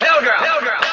Hell Girl. Hell Girl.